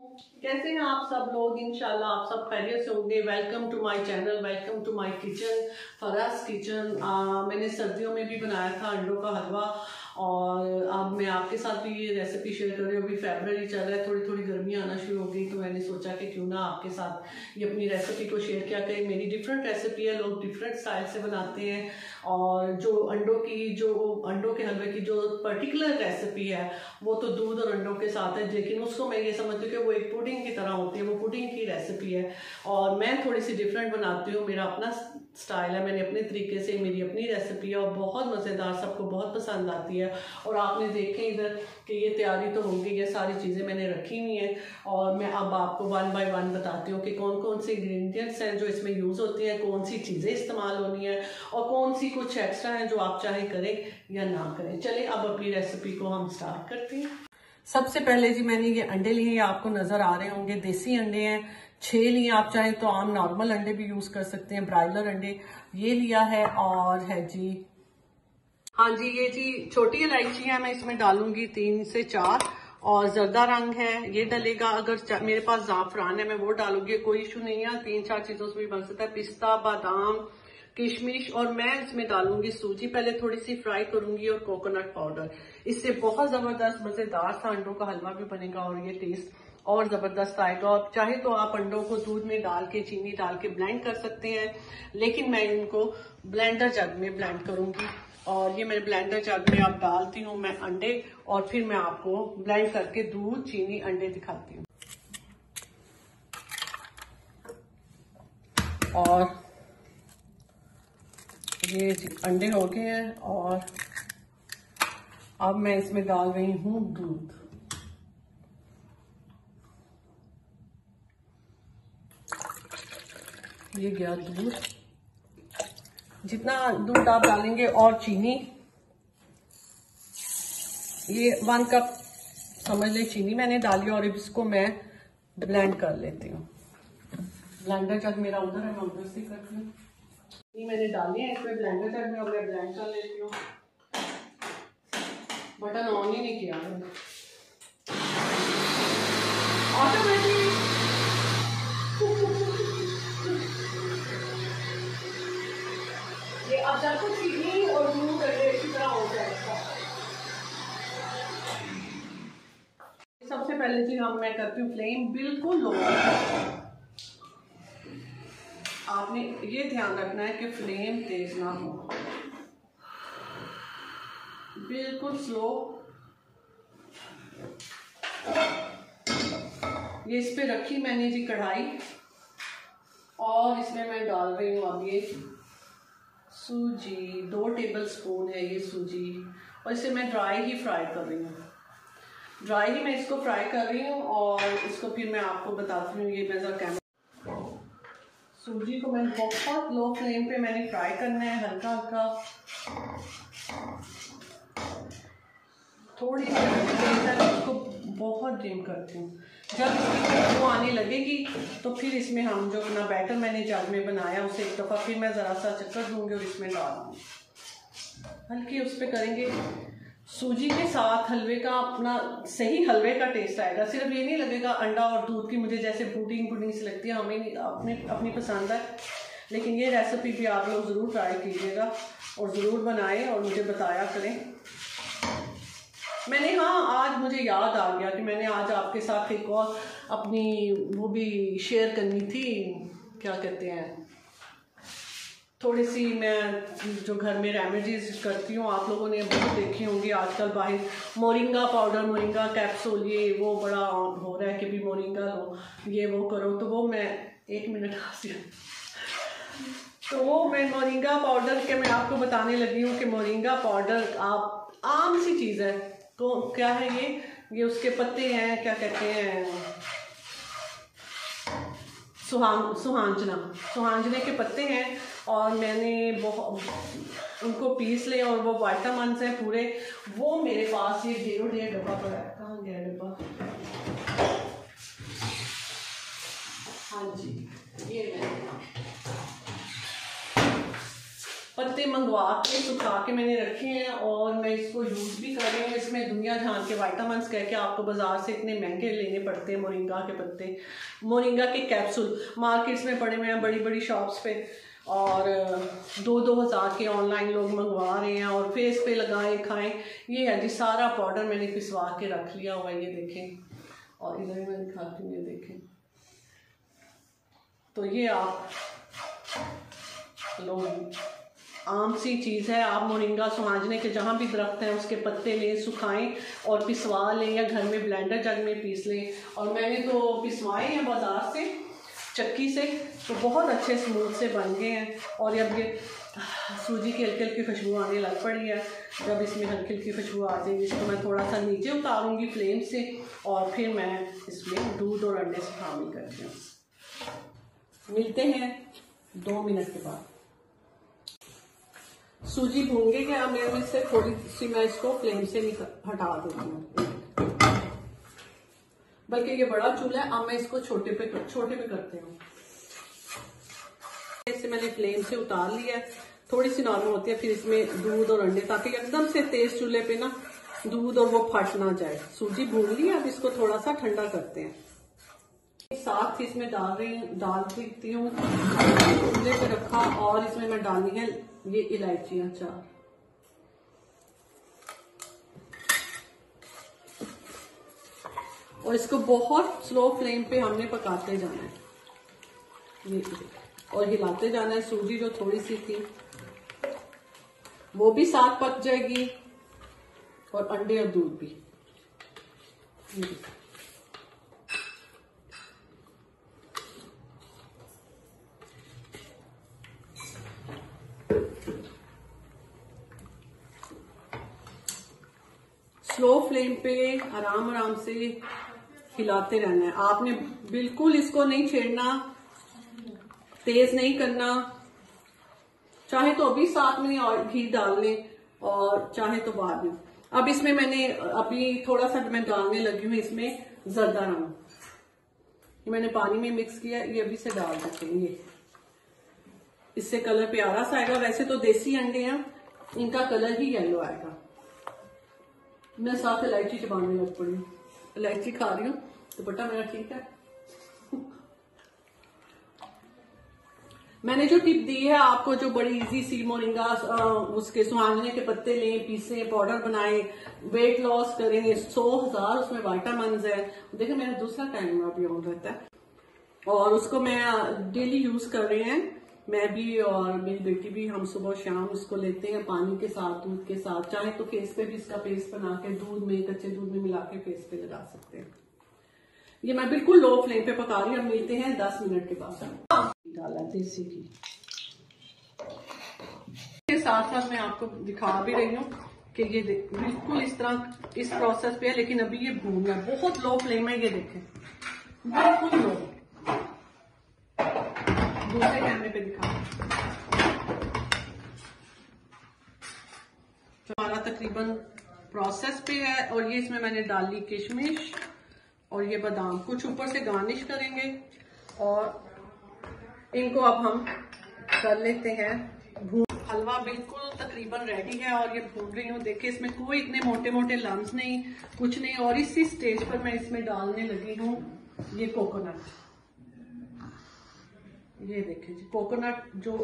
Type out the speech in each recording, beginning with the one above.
कैसे हैं आप सब लोग? इंशाल्लाह आप सब पहले से होंगे। Welcome to my channel welcome to my kitchen Faraz kitchen मैंने सर्दियों में भी बनाया था अंडों का हलवा। और अब मैं आपके साथ भी ये रेसिपी शेयर कर रही हूँ। अभी फेबररी चल रहा है थोड़ी थोड़ी गर्मी आना शुरू हो गई तो मैंने सोचा कि क्यों ना आपके साथ ये अपनी रेसिपी को शेयर किया करें। मेरी डिफरेंट रेसिपी है, लोग डिफरेंट स्टाइल से बनाते हैं और जो अंडों की, जो अंडों के हलवे की जो पर्टिकुलर रेसिपी है, वो तो दूध और अंडों के साथ है, लेकिन उसको मैं ये समझती हूँ कि वो एक पुडिंग की तरह होती है, वो पुडिंग की रेसिपी है। और मैं थोड़ी सी डिफरेंट बनाती हूँ, मेरा अपना स्टाइल है। मैंने अपने तरीके से मेरी अपनी रेसिपी है और बहुत मज़ेदार, सबको बहुत पसंद आती है। और आपने देखे इधर कि ये तैयारी तो होगी, ये सारी चीज़ें मैंने रखी हुई हैं। और मैं अब आपको वन बाय वन बताती हूँ कि कौन कौन से इंग्रेडिएंट्स हैं जो इसमें यूज़ होती हैं कौन सी चीज़ें इस्तेमाल होनी है और कौन सी कुछ एक्स्ट्रा हैं जो आप चाहे करें या ना करें। चलिए अब अपनी रेसिपी को हम स्टार्ट करते हैं। सबसे पहले जी मैंने ये अंडे लिए आपको नज़र आ रहे होंगे, देसी अंडे हैं। छह लिए, आप चाहें तो आम नॉर्मल अंडे भी यूज़ कर सकते हैं ब्रायलर अंडे, ये लिया है और है जी। हाँ जी, ये जी छोटी इलायची है, मैं इसमें डालूँगी तीन से चार और जर्दा रंग है, ये डलेगा। अगर मेरे पास जाफरान है, मैं वो डालूँगी, कोई इशू नहीं है। तीन चार चीज़ों से भी बन सकता है, पिस्ता, बादाम, किशमिश और मैं इसमें डालूँगी सूजी। पहले थोड़ी सी फ्राई करूँगी और कोकोनट पाउडर इससे बहुत ज़बरदस्त, मज़ेदार सा अंडों का हलवा भी बनेगा और ये टेस्ट और ज़बरदस्त आएगा। और चाहे तो आप अंडों को दूध में डाल के, चीनी डाल के ब्लेंड कर सकते हैं, लेकिन मैं इनको ब्लेंडर जग में ब्लेंड करूँगी। और ये मैं ब्लेंडर जग में अब डालती हूँ मैं अंडे, और फिर मैं आपको ब्लेंड करके दूध, चीनी, अंडे दिखाती हूँ। और ये अंडे हो गए हैं, और अब मैं इसमें डाल रही हूँ दूध। ये गया दूध। जितना दूध आप डालेंगे और चीनी, ये वन कप समझ ले चीनी मैंने डाली और इसको मैं ब्लेंड कर लेती हूँ। ब्लेंडर जग मेरा उधर है, मैं उधर से करती हूँ। ये मैंने डाली है, इसमें ब्लेंडर जग में और मैं ब्लेंड कर लेती हूँ। बटन ऑन ही नहीं किया मैंने। ऑटोमेटिक जब तक चीनी और दूध अच्छी तरह हो जाएगा सबसे पहले जी हम, मैं करती हूँ फ्लेम बिल्कुल लो। आपने ये ध्यान रखना है कि फ्लेम तेज ना हो। बिल्कुल स्लो। ये इस पे रखी मैंने जी कढ़ाई और इसमें मैं डाल रही हूँ अब ये। सूजी, दो टेबल स्पून है ये सूजी। और इसे मैं ड्राई ही फ्राई कर रही हूँ। ड्राई ही मैं इसको फ्राई कर रही हूँ और इसको फिर मैं आपको बताती हूँ, ये मैं कैमरा सूजी को मैंने बहुत लो फ्लेम पे मैंने फ्राई करना है, हल्का हल्का। थोड़ी सी इसको बहुत डिम करती हूँ। जब इसकी वो आने लगेगी तो फिर इसमें हम जो अपना बैटर मैंने जग में बनाया उसे एक दफ़ा, फिर मैं ज़रा सा चक्कर दूँगी और इसमें डाल दूँगी हल्की उस पर करेंगे। सूजी के साथ हलवे का अपना सही हलवे का टेस्ट आएगा। सिर्फ़ ये नहीं लगेगा अंडा और दूध की, मुझे जैसे पुडिंग पुडिंग से लगती है, हमें अपने, अपनी पसंद है। लेकिन ये रेसिपी भी आप लोग ज़रूर ट्राई कीजिएगा और ज़रूर बनाएँ और मुझे बताया करें। मैंने हाँ आज मुझे याद आ गया कि मैंने आज आपके साथ एक और अपनी वो भी शेयर करनी थी, क्या कहते हैं थोड़ी सी मैं जो घर में रेमेडीज करती हूँ, आप लोगों ने बहुत देखी होंगी आजकल बाहर। मोरिंगा पाउडर मोरिंगा कैप्सूल ये वो बड़ा हो रहा है कि भी मोरिंगा लो, ये वो करो तो वो मैं एक मिनट हासिल तो वो मैं मोरिंगा पाउडर के, मैं आपको बताने लगी हूँ कि मोरिंगा पाउडर आप आम सी चीज़ है तो क्या है ये? ये उसके पत्ते हैं, क्या कहते हैं? सुहान, सुहांजना। सुहांजने के पत्ते हैं और मैंने बहुत उनको पीस ले और वो वाइटामिन हैं पूरे। वो मेरे पास ये डेढ़ डेढ़ डब्बा पड़ा है। कहाँ गया डब्बा? हाँ जी, ये मैंने पत्ते मंगवा के, सुखा के मैंने रखे हैं और मैं इसको यूज़ भी कर रही हूँ। इसमें दुनिया जहान के वाइटामिन कह के आपको बाज़ार से इतने महँगे लेने पड़ते हैं मोरिंगा के पत्ते। मोरिंगा के कैप्सूल मार्केट्स में पड़े हुए हैं बड़ी बड़ी शॉप्स पे। और दो दो हज़ार के ऑनलाइन लोग मंगवा रहे हैं और फेस पे लगाएँ, खाएँ। ये है जी, सारा पाउडर मैंने पिसवा के रख लिया हुआ ये देखें। और इधर मैं दिखाती हूँ ये देखें। तो ये आप लोग आम सी चीज़ है। आप मोरिंगा सुहाजने के जहाँ भी दरख्त हैं, उसके पत्ते लें, सुखाएँ और पिसवा लें या घर में ब्लेंडर जग में पीस लें। और मैंने तो पिसवाए हैं बाज़ार से, चक्की से तो बहुत अच्छे स्मूथ से बन गए हैं। और अब ये, सूजी की हल्की हल्की खुशबू आने लग पड़ी है। जब इसमें हल्की हल्की खुशबू आ जाएगी, इसको मैं थोड़ा सा नीचे उतारूँगी फ्लेम से और फिर मैं इसमें दूध और अंडे से शामिल करती हूँ। मिलते हैं दो मिनट के बाद। सूजी भूँगे गया मैं इससे थोड़ी सी मैं इसको फ्लेम से हटा देती हूँ। बल्कि ये बड़ा चूल्हा है, अब मैं इसको छोटे पे छोटे पे करते हूँ। इसे मैंने फ्लेम से उतार लिया है। थोड़ी सी नॉर्मल होती है, फिर इसमें दूध और अंडे, ताकि एकदम से तेज चूल्हे पे ना दूध और वो फट ना जाए। सूजी भून ली, अब इसको थोड़ा सा ठंडा करते हैं। साथ ही इसमें डाल रही डाल देती हूँ। चूल्हे पे रखा और इसमें मैं डालनी है ये इलायचियाँ चार और इसको बहुत स्लो फ्लेम पे हमने पकाते जाना है। ये और हिलाते जाना है सूजी जो थोड़ी सी थी। वो भी साथ पक जाएगी और अंडे और दूध भी। स्लो फ्लेम पे आराम आराम से हिलाते रहना है। आपने बिल्कुल इसको नहीं छेड़ना, तेज नहीं करना। चाहे तो अभी साथ में और घी डाल लें और चाहे तो बाद में। अब इसमें मैंने अभी थोड़ा सा मैं डालने लगी हूँ इसमें जर्दा रंग। मैंने पानी में मिक्स किया, ये अभी से डाल देते हैं, ये। इससे कलर प्यारा सा आएगा। वैसे तो देसी अंडे हैं, इनका कलर ही येलो आएगा। मैं साथ इलायची चबाने लग पड़ी इलायची खा रही हूँ तो बटा मेरा ठीक है। मैंने जो टिप दी है, आपको जो बड़ी इजी सी मोरिंगा उसके सुहांगने के पत्ते लें, पीसे पाउडर बनाए वेट लॉस करें, सौ हज़ार उसमें वाइटामिन है। देखिए, मेरा दूसरा टाइम अभी ऑन रहता है। और उसको मैं डेली यूज़ कर रहे हैं। मैं भी और मेरी बेटी भी हम सुबह शाम इसको लेते हैं पानी के साथ दूध के साथ। चाहे तो फेस पे भी इसका पेस्ट बना के दूध में कच्चे दूध में मिला के फेस पे लगा सकते हैं। ये मैं बिल्कुल लो फ्लेम पे पका रही हूँ। मिलते हैं दस मिनट के बाद। डाला देसी घी। के साथ साथ मैं आपको दिखा भी रही हूँ कि ये बिल्कुल इस तरह इस प्रोसेस पे है लेकिन अभी ये भून है बहुत लो फ्लेम है ये देखें। बिल्कुल लो दूसरे कैमरे पे दिखा हमारा तकरीबन प्रोसेस पे है और ये इसमें मैंने डाली किशमिश और ये बादाम। कुछ ऊपर से गार्निश करेंगे और इनको अब हम कर लेते हैं भून। हलवा बिल्कुल तकरीबन रेडी है और ये भून रही हूँ। देखिए, इसमें कोई इतने मोटे मोटे लम्स नहीं, कुछ नहीं और इसी स्टेज पर मैं इसमें डालने लगी हूँ ये कोकोनट ये देखिए जी कोकोनट जो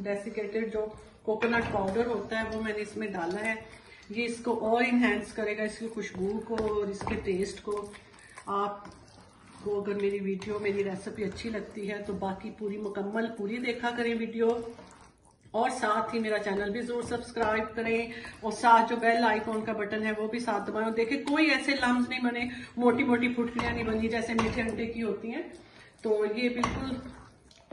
डेसिकेटेड जो कोकोनट पाउडर होता है, वो मैंने इसमें डाला है। ये इसको और इन्हेंस करेगा, इसकी खुशबू को और इसके टेस्ट को। आपको अगर मेरी वीडियो मेरी रेसिपी अच्छी लगती है तो बाकी पूरी मुकम्मल, पूरी देखा करें वीडियो और साथ ही मेरा चैनल भी ज़रूर सब्सक्राइब करें। और साथ जो बेल आइकॉन का बटन है, वो भी साथ दबाएँ। देखें, कोई ऐसे लम्स नहीं बने मोटी मोटी फुटकियाँ नहीं बनी, जैसे मीठे अंडे की होती हैं। तो ये बिल्कुल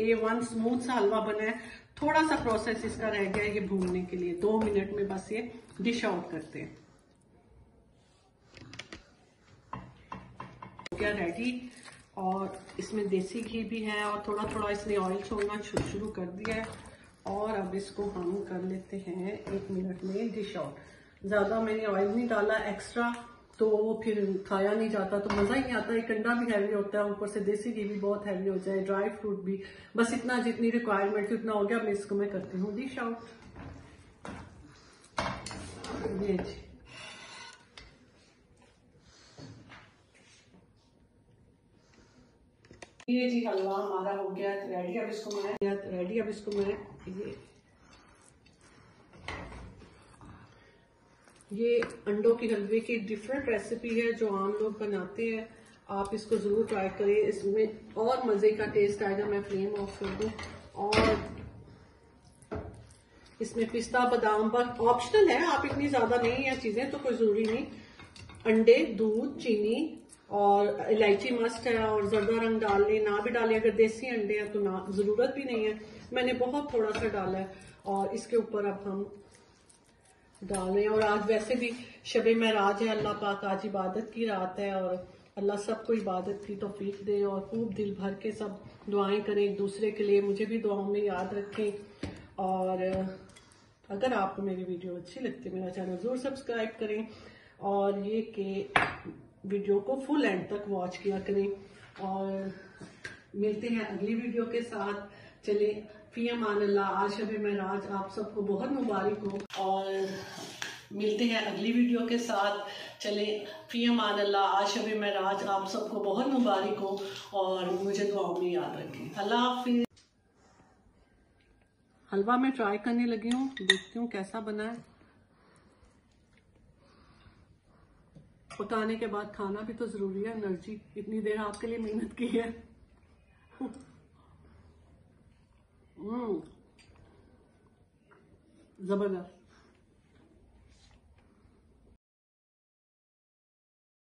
ए वन स्मूथ सा हलवा बना है। थोड़ा सा प्रोसेस इसका रह गया है ये भूनने के लिए। दो मिनट में बस ये डिश आउट करते हैं। क्या रेडी और इसमें देसी घी भी है और थोड़ा थोड़ा इसने ऑयल छोड़ना शुरू कर दिया है। और अब इसको हम कर लेते हैं एक मिनट में डिश आउट ज़्यादा मैंने ऑयल नहीं डाला एक्स्ट्रा तो वो फिर खाया नहीं जाता तो मज़ा ही नहीं आता। एक अंडा भी हैवी होता है, ऊपर से देसी घी भी बहुत हैवी हो जाए ड्राई फ्रूट भी। बस इतना जितनी रिक्वायरमेंट उतना हो गया। मैं इसको मैं करती हूँ। डिश आउट ये जी। ये जी हलवा हमारा हो गया रेडी अब इसको मैं रेडी अब इसको मैं ये ये अंडों की हलवे की डिफरेंट रेसिपी है जो आम लोग बनाते हैं। आप इसको ज़रूर ट्राई करें। इसमें और मज़े का टेस्ट आएगा, मैं फ्लेम ऑफ़ कर दूँ। और इसमें पिस्ता, बादाम, पर ऑप्शनल है, आप इतनी ज़्यादा नहीं है चीज़ें तो कोई ज़रूरी नहीं। अंडे, दूध, चीनी और इलायची मस्त है और जर्दा रंग डाल लें ना भी डालें। अगर देसी अंडे हैं तो ना, ज़रूरत भी नहीं है। मैंने बहुत थोड़ा सा डाला है और इसके ऊपर अब हम डाल रहे हैं और आज वैसे भी शब महराज है, अल्लाह पाक आज इबादत की रात है और अल्लाह सबको इबादत की तोफीक दे और खूब दिल भर के सब दुआएँ करें एक दूसरे के लिए। मुझे भी दुआओं में याद रखें। और अगर आपको मेरी वीडियो अच्छी लगती है, मेरा चैनल ज़रूर सब्सक्राइब करें और ये के वीडियो को फुल एंड तक वॉच किया करें। और मिलते हैं अगली वीडियो के साथ। चले। फ़ी अमान आज शब महराज आप सबको बहुत मुबारक हो। और मिलते हैं अगली वीडियो के साथ। चले फ़ी अमान आज शब महराज आप सबको बहुत मुबारक हो। और मुझे दुआओं में याद रखें। अल्लाह हाफिज। हलवा मैं ट्राई करने लगी हूँ, देखती हूँ कैसा बना है। पकाने के बाद खाना भी तो ज़रूरी है, एनर्जी इतनी देर आपके लिए मेहनत की है। हम्म ज़बरदस्त